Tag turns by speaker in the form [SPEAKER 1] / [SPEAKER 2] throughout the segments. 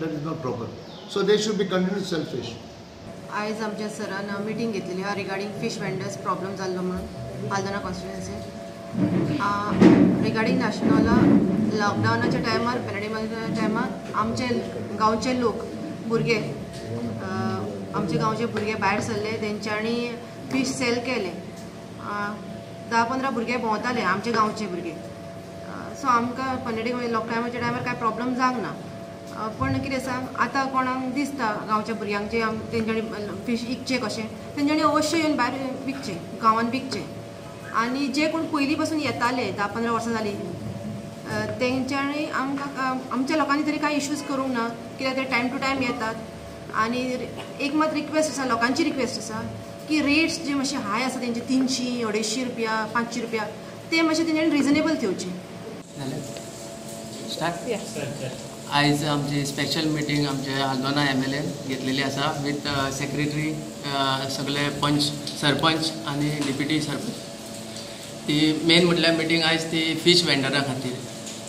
[SPEAKER 1] that is not proper. So they should be continued selfish.
[SPEAKER 2] आयज आमच्या सरान meeting घेतलेली हा रिगार्डिंग फीश वेंडर्स प्रॉब्लेम जाल्लो म्हणून. आल्दोना कॉन्स्टिट्युएन्सी रिगार्डिंग नॅशनला लॉकडावनाच्या टायमार पॅन्डेमिकाच्या टायमार आमचे गांवचे लोक भुरगे आमचे गांवचे भुरगे भायर सरले तेंच्यांनी फीश सेल केले. धा पंदरा भुरगे भोंवताले आमचे गांवचे भुरगे सो आमकां पॅन्डेमिक लॉकडावनाच्या टायमार कांय प्रॉब्लम जावंक ना? पण कितें आसा आतां कोणाक दिसता गांवच्या भुरग्यांक जे तेंच्यांनी फीश इकचे कशें तेंच्यांनी अवश्य येवन भायर विकचे गांवांत विकचे. आनी जे कोण पयलीं पासून येताले धा पंदरा वर्सां जालीं तेंच्यांनी आमकां आमच्या लोकांनी तरी कांय इश्यूज करूंक ना कित्याक ते टायम टू टायम येतात. आनी एक मात रिक्वेस्ट आसा लोकांची रिक्वेस्ट आसा की रेट्स जे मातशे हाय आसा तेंचे तिनशी अडेचशी रुपया पांचशी रुपया ते मातशे तेंच्यांनी रिजनेबल ठेवचे.
[SPEAKER 3] स्टार्ट आयज आमची स्पेशल मिटींग आमचे आल्दोना एम एल एन घेतलेली आसा विथ सेक्रेटरी सगळे पंच सरपंच आनी डिप्युटी सरपंच. ती मेन म्हटल्यार मिटींग आयज ती फीश वेंडरा खातीर.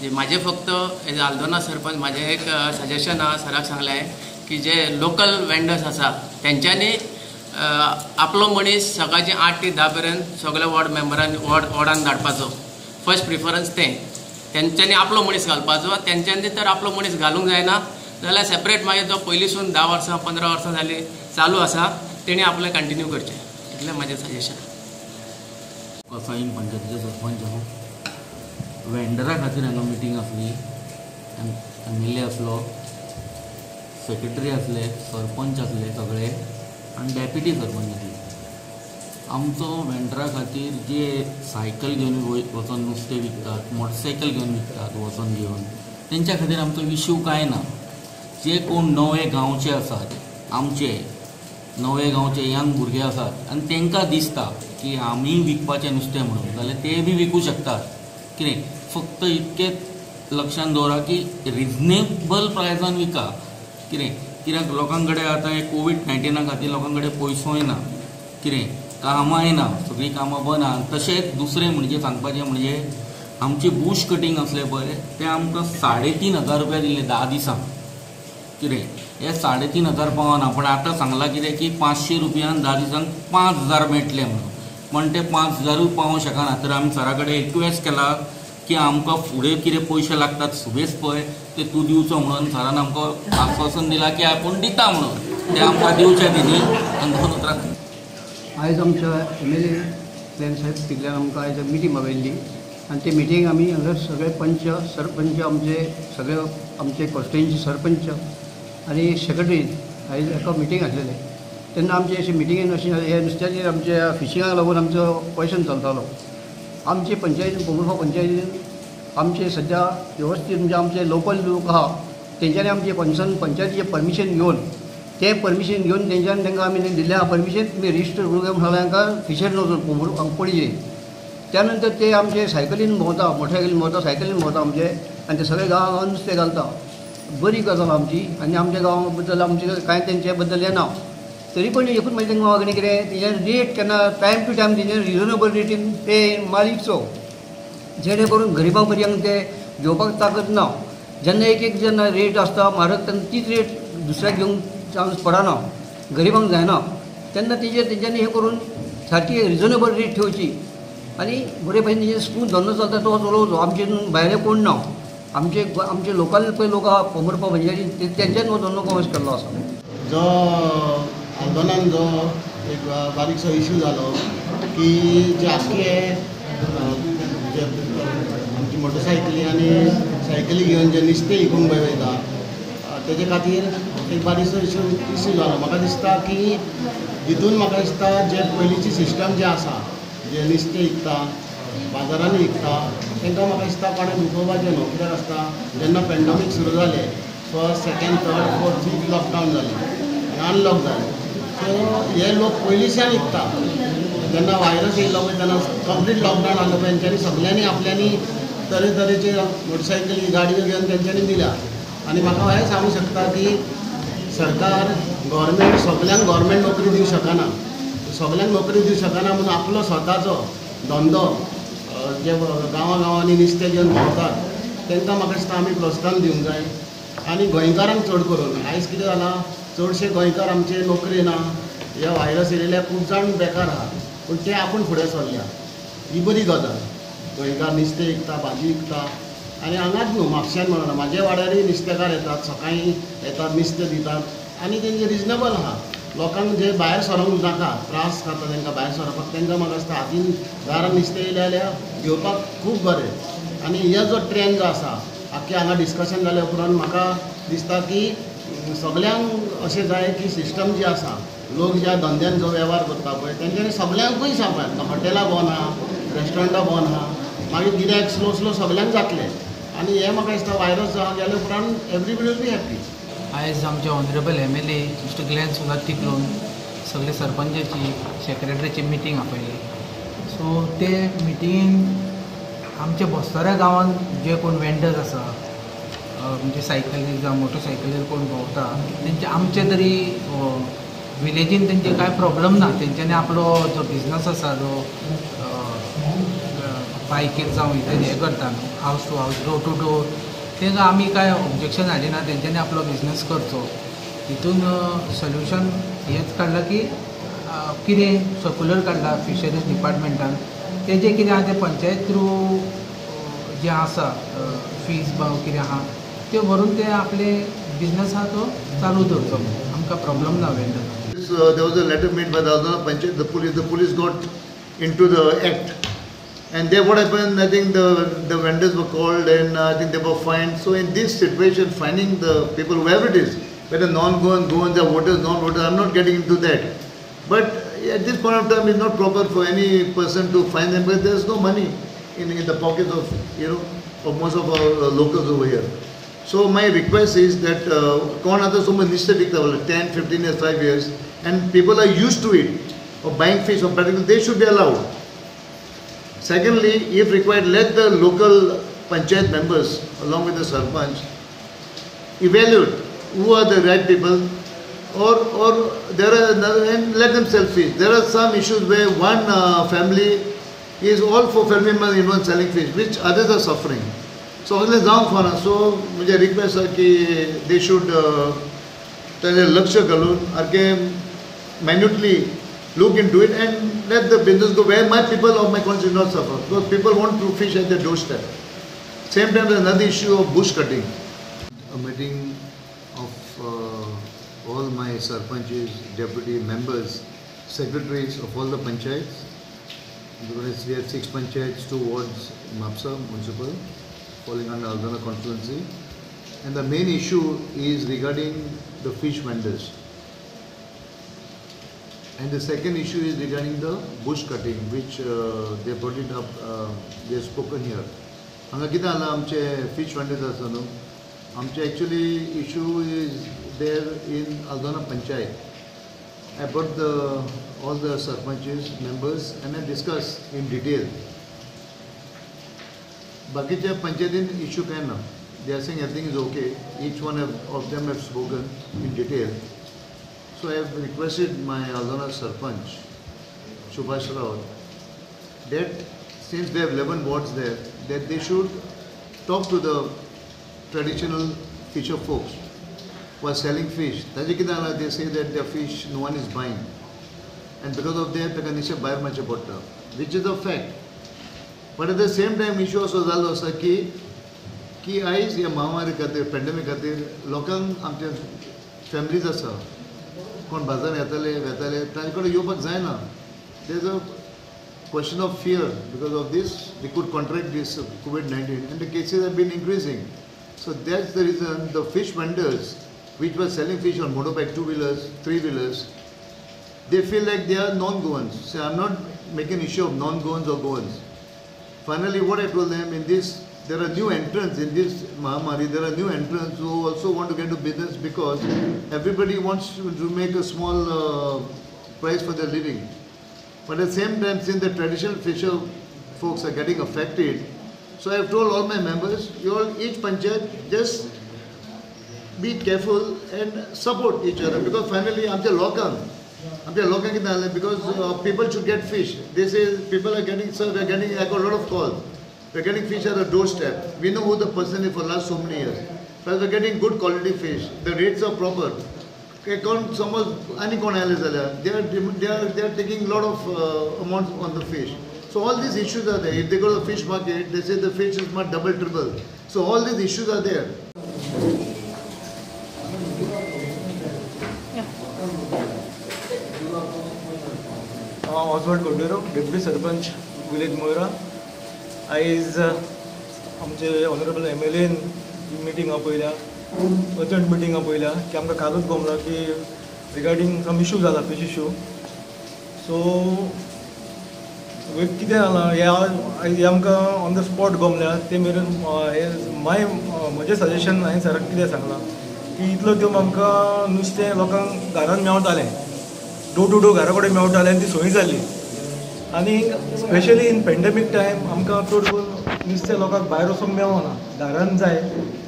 [SPEAKER 3] जे म्हाजे फक्त एज आल्दोना सरपंच म्हाजें एक uh, सजेशन आहा सराक सांगलें की जे लोकल वेंडर्स आसा तेंच्यांनी आपलो मनीस सकाळचे आठ ते धा पर्यंत सगळ्या वॉर्ड मेंबरांनी वॉर्ड वॉर्डान धाडपाचो. फर्स्ट प्रिफरन्स तें. तेंच्यांनी आपलो मनीस घालपाचो तेंच्यांनी तर आपलो मनीस घालूंक जायना. जाल्यार सेपरेट मागीर जो पयलींसून धा वर्सां पंदरा वर्सां जालीं चालू आसा तेणी आपलें कंटिन्यू करचें. इतलें म्हाजें सजेशन
[SPEAKER 4] कसाईन पंचायतीचे सरपंच हांव वेंडरा खातीर हांगा मिटींग आसली एम एल ए आसलो सेक्रेटरी आसले सरपंच आसले सगळे. आनी डेप्युटी सरपंच आसले आमचो वेंडरा खातीर जे सायकल घेवन वय- वचोन नुस्तें विकतात मोटरसायकल घेवन विकतात वचोन घेवन तेंच्या खातीर आमचो इश्यू कांय ना? जे कोण नवे गांवचे आसात आमचे नवे गांवचे यंग भुरगे आसात आनी तांकां दिसता की आमी विकपाचें नुस्तें म्हणून जाल्यार ते बी विकूं शकतात. कितें? फक्त इतकेंच लक्षांत दवरा की रिजनेबल प्रायसान विका. कितें कित्याक लोकां कडेन आतां हे कोवीड नायन्टिना खातीर लोकां कडेन पयसोय ना. कितें कामां ना सगळीं कामां बंद आहा तशेंच दुसरें म्हणजे सांगपाचें म्हणजे आमचें बुश कटींग आसलें पळय तें आमकां साडे तीन हजार रुपया दिल्ले धा दिसांक कितें? हे साडे तीन हजार पावना पूण आतां सांगलां कितें की पांचशे रुपयान धा दिसांक पांच हजार मेळटले म्हणून. पण ते पांच हजारूय पावोवंक शकना तर आमी सरा कडेन रिक्वेस्ट केला की आमकां फुडें कितें पयशे लागतात सुबेज पळय ते तूं दिवचो म्हणून. सरान आमकां आश्वासन दिलां की आपूण दिता म्हणून. ते आमकां दिवचे ती न्ही आनी दोन उतरां
[SPEAKER 5] आयज आमच्या एम एल ए प्लॅन साहेब तितल्यान आमकां आयज मिटींग मागयल्ली आनी ते मिटींग आमी हांगा सगळे पंच सरपंच आमचे सगळे आमचे कॉन्स्टिट्युन्सी सरपंच आनी सेक्रेटरी आयज एका मिटींग आसलेले. तेन्ना आमचे अशें मिटींगेन अशें हे नुस्त्याचेर आमच्या फिशिंगाक लागून आमचो क्वेश्चन चलतालो. आमचे पंचायतीन पोमुर्फा पंचायतीन आमचे सद्या वेवस्थीत म्हणजे आमचे लोकल लोक आहा तेंच्यांनी आमचे पंचन पंचायतीचे परमिशन घेवन ते परमिशन घेवन तेंच्यान तांकां आमी दिल्लें आहा परमिशन तुमी रजिस्टर करूंक जाय म्हणून तांकां फिशर नजर पोमुर पणजे त्यानंतर ते आमचे सायकलीन भोंवता मोटरसायकलीन भोंवता सायकलीन भोंवता आमचे. आनी ते सगळे गांवांत नुस्तें घालता. बरी गजाल आमची. आनी आमच्या गांवा बद्दल आमचे कांय तेंचे बद्दल येना तरी पण एकूच मागीर तांकां मागणी कितें तेजे रेट केन्ना टायम टू टायम तेजे रिजनेबल रेटीन ते माल विकचो जेणे करून गरिबां पर्यंत ते घेवपाक ताकद ना. जेन्ना एक एक जेन्ना रेट आसता म्हारग तेन्ना तीच रेट दुसऱ्याक घेवंक चान्स पडना गरिबांक जायना तेन्ना तेजेर तेंच्यांनी हें करून सारकी रिजनेबल रेट ठेवची आनी बरे भशेन तेजे स्मूथ धंदो चलता तो चलोवचो आमचे भायले कोण ना आमचे आमचे लोकल पळय लोक आहा कोमरपा पंचायती तेंच्यान हो धंदो कवच केल्लो आसा
[SPEAKER 6] जो आंदोलन जो एक बारीकसो इश्यू जालो की जे आख्खे जे आमची मोटरसायकली आनी सायकली घेवन जे निस्तें इकूंक पळय वयता तेजे खातीर एक बारीकसो इश्यू इश्यू जालो म्हाका दिसता की हितून म्हाका दिसता जे पयलींची सिस्टम जे आसा जे नुस्तें विकता बाजारांनी विकता तांकां म्हाका दिसता कोणें दुखोवपाचें न्हू कित्याक आसता जेन्ना पॅन्डॅमीक सुरू जालें first second third fourth fifth lockdown जालें अनलॉक जालें. सो हे लोक पयलींच्यान विकता जेन्ना व्हायरस येयलो पळय तेन्ना कंप्लीट लॉकडावन आसलो पळय तेंच्यांनी सगल्यांनी आपल्यांनी तरेतरेचे मोटरसायकली गाडयो घेवन तेंच्यांनी दिल्या. आनी म्हाका हें सांगूंक शकता की सरकार गव्हर्मेंट सगल्यांक गव्हर्मेंट नोकरी दिवंक शकना. सगल्यांक नोकरी दिवंक शकना म्हणून आपलो स्वताचो धंदो जे गांवा गांवांनी नुस्तें घेवन भोंवतात तांकां म्हाका दिसता आमी प्रोत्साहन दिवंक जाय. आनी गोंयकारांक चड करून आयज कितें जालां चडशे गोंयकार आमचे नोकरी ना. ह्या व्हायरस येयलेल्या खूब जाण बेकार आहा पूण ते आपूण फुडें सरल्या. ही बरी गजाल. गोंयकार नुस्तें विकता भाजी विकता. आनी हांगाच न्हू म्हापश्यान म्हणून म्हाजे वाड्यारूय नुस्तेकार येतात सकाळीं येतात नुस्तें दितात. आनी तेंचे रिजनेबल आहा लोकांक जे भायर सरोंक नाका त्रास जाता तेंकां भायर सरपाक तेंकां म्हाका दिसता हातीन दारान नुस्तें येयलें जाल्यार घेवपाक खूब बरें. आनी हे जो ट्रेंड जो आसा आख्खें हांगा डिस्कशन जाल्या उपरांत म्हाका दिसता की सगळ्यांक सगल्यांक अशें जाय की सिस्टम जी आसा लोक ज्या धंद्यान जो वेव्हार करता पळय तेंच्यांनी सगल्यांकूय सांगपाक हॉटेलां बंद आहा रेस्टॉरंटां बंद आहा मागीर गिरायक स्लो स्लो सगल्यांक जातलें. आनी हें म्हाका दिसता व्हायरस जावन गेल्या उपरांत एवरीबडी वील बी हॅप्पी
[SPEAKER 7] आयज आमचे honourable M L A mister Glenn सुगात तिकलून सगळे सरपंचाची सेक्रेटरीची मिटींग आपयली सो ते मिटींगेन आमच्या बोस्ताऱ्या गांवांत जे कोण वेंडर्स आसा म्हणजे सायकलीर जावं मोटरसायकलीर कोण भोंवता तेंचे आमचे तरी विलेजीन तेंचे कांय प्रॉब्लम ना तेंच्यांनी आपलो जो बिझनस आसा जो बायकेर जावं इथं हें करता न्हू हावस टू हावस डोर टू डोर तेंकां आमी कांय ऑब्जेक्शन हाडलें ना तेंच्यांनी आपलो बिजनस करचो हितून सोल्युशन हेंच काडलां की कितें सर्कुलर काडला फिशरीज डिपार्टमेंटान तेजें कितें आहा तें पंचायत थ्रू जें आसा फीज वा कितें आहा त्यो भरून ते आपले बिजनस आहा तो चालू दवरचो आमकां प्रॉब्लम ना vendor
[SPEAKER 1] This, uh, there was a letter made by the गोट Panchayat, the police, the police got into the act. And then what happened, I think the, the vendors were called and uh, I think they were fined. So in this situation, finding the people, whoever it is, whether non-goans, goans or voters, non-voters, I'm not getting into that. But at this point of time, it's not proper for any person to fine them because there's no money in, in the pockets of, you know, of most of our uh, locals over here. So my request is that uh, कौन आता समज निश्चित विकता बोला 10, 15 years, 5 years and people are used to it of buying fish or practically they should be allowed. Secondly, if required, let the local panchayat members along with the sarpanch evaluate who are the right people or, or there are another, and let them sell fish. There are some issues where one uh, family is all four family members in one selling fish which others are suffering. So अगले जाऊँ खाना so मुझे request है कि they should त्याचे लक्ष घालून सारके minutely look into it and let the business go where my people of my country not suffer because people want to fish at their doorstep. Same time there's another issue of bush cutting. A meeting of uh, all my sarpanches, deputy members, secretaries of all the panchayats. Because we have six panchayats, two wards, Mapsa municipal, falling under Aldana constituency. And the main issue is regarding the fish vendors. And the second issue is regarding the bush cutting, which uh, they brought it up, uh, they spoken here. हांगा कितें जालां आमचे fish फंडेज आसा न्हू आमचे actually issue is there in Aldona panchayat I the all the sarpanches members and I discuss in detail बाकीच्या पंचायतीन issue काय ना they are saying everything is okay each one of them have spoken in detail So I have requested my Aldona Sarpanch, Subhash Rao, that since they have 11 wards there, that they should talk to the traditional fisher folks who are selling fish. ताजे they say that their fish no one is buying. And because of that, ताका निशे much about them, which is a fact. But at the same time, issue also जाल्लो आसा की की आयज ह्या महामारी खातीर पॅन्डेमीक खातीर लोकांक आमचे फॅमिलीज आसा कोण बाजार येतले वेतले ताजे कडेन येवपाक जायना देज अ question of fear because of this they could contract this uh, covid-19 and the cases have been increasing so that's the reason the fish vendors which were selling fish on motorbike two wheelers three wheelers they feel like they are non-goans so i'm not making issue of non-goans or goans finally what i told them in this there are new entrants in this Mahamari. There are new entrants who also want to get into business because everybody wants to, make a small uh, price for their living. But at the same time, since the traditional fisher folks are getting affected, so I have told all my members, you all, each panchayat, just be careful and support each other because finally, amcha lokam, the lokam because uh, people should get fish. They say people are getting, So we are getting, I got a lot of calls. We're getting fish at the doorstep. We know who the person is for the last so many years. But we're getting good quality fish. The rates are proper. They are they are they are taking a lot of uh, amounts on the fish. So all these issues are there. If they go to the fish market, they say the fish is not double triple. So all these issues are there.
[SPEAKER 8] Uh, Oswald Cordero, Deputy Sarpanch, Village Moira. आयज आमचे honourable M L N meeting आपयल्या urgent meeting आपयल्या की आमकां कालूच गमला की regarding some issue जाला फीश इशू सो कितें जालां हे हें आमकां ऑन द स्पॉट गमल्या ते मेरेन हे माय म्हजें सजेशन हांवें सराक कितें सांगलां की इतलो त्यो आमकां नुस्तें लोकांक घरान मेवतालें डो टू डो घरा कडेन मेवतालें आनी ती सोय जाली आनी स्पेशली इन पेंडेमीक टायम आमकां चड करून नुस्तें लोकांक भायर वचूंक मेळना घरान जाय.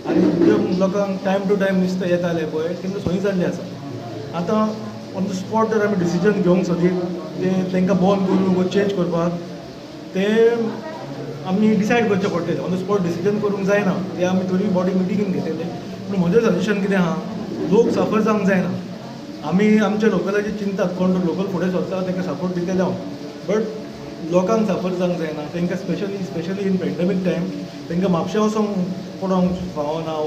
[SPEAKER 8] आनी लोकांक टायम टू टायम नुस्तें येतालें पळय. तेंकां सोय जाल्ली आसा. आतां ऑन द स्पॉट जर आमी डिसिजन घेवंक सोदीत ते तांकां बंद करून वो चेंज करपाक ते आमी डिसायड करचें पडटलें. ऑन द स्पॉट डिसिजन करूंक जायना. ते आमी थोडी बॉडी मिटिंगेन घेतले पूण म्हजें सजेशन कितें आहा? लोक सफर जावंक जायना. आमी आमच्या लोकलाची चिंतात कोण लोकल फुडें सरता तांकां सपोर्ट दितले हांव बट लोकांक सफर जावंक जायना तांकां specially specially in pandemic time तांकां म्हापशा वचोंक पडोंक फावना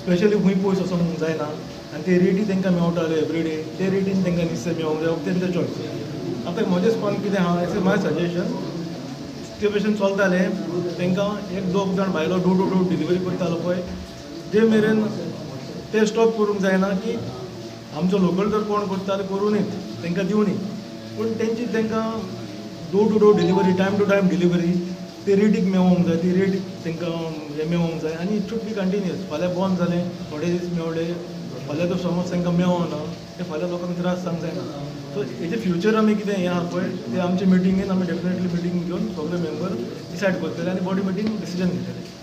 [SPEAKER 8] स्पेशली खूंय पयस वचोंक जायना. आनी ते रेटी तांकां मेळटाले एवरीडे ते रेटीन तांकां नुस्तें मेळोंक जाय तेंचें चॉयस आतां म्हजें स्पॉन कितें आहा? एस माय सजेशन ते भशेन चलतालें तांकां एक दोग जाण भायलो डोर टू डोर डिलिव्हरी करतालो पळय ते मेरेन ते स्टॉप करूंक जायना की आमचो लोकल जर कोण करता जाल्यार करुनीत तांकां दिवनी पूण तेंची तांकां door to door delivery time to time delivery ते रेटीक मेळोंक जाय ती रेट तांकां हें मेळोंक जाय. आनी इट शूड बी कंटिन्युअस फाल्यां बंद जालें थोडे दीस मेळ्ळे फाल्यां तो समज तांकां मेळोना ते फाल्यां लोकांक त्रास जावंक जायना सो हेजे फ्युचर आमी कितें हें आहा पळय ते आमचे मिटिंगेन आमी डेफिनेटली मिटींग घेवन सगळे मेंबर डिसायड करतले आनी बॉडी मिटींग डिसिजन घेतले